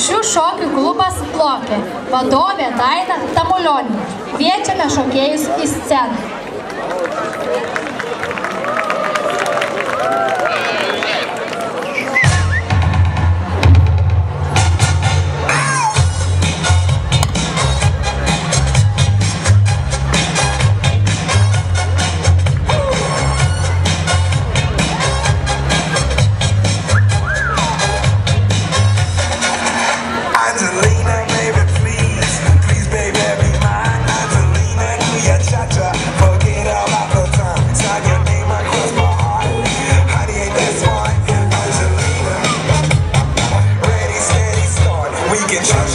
Kuršių šokių klubas Plokė, vadovė Daina Tamulionių. Kviečiame šokėjus į sceną.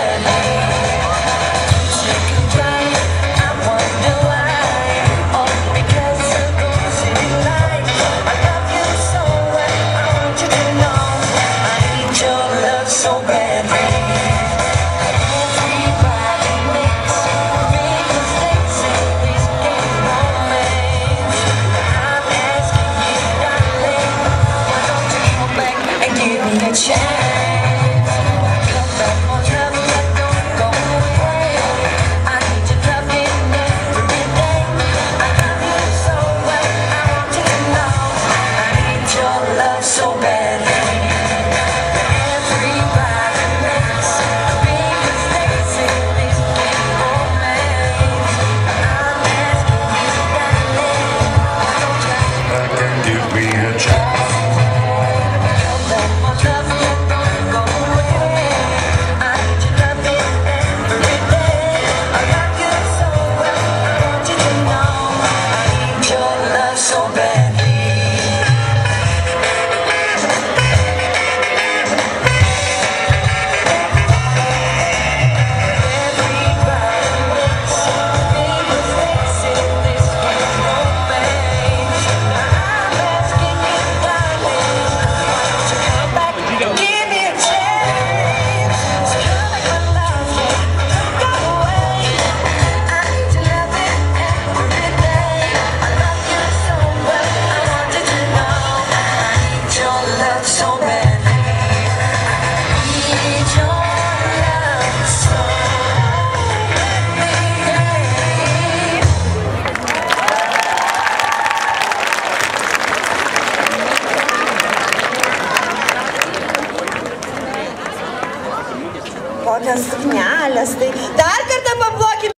Yeah. ten suknelės tai dar kartą paplokim